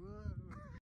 poor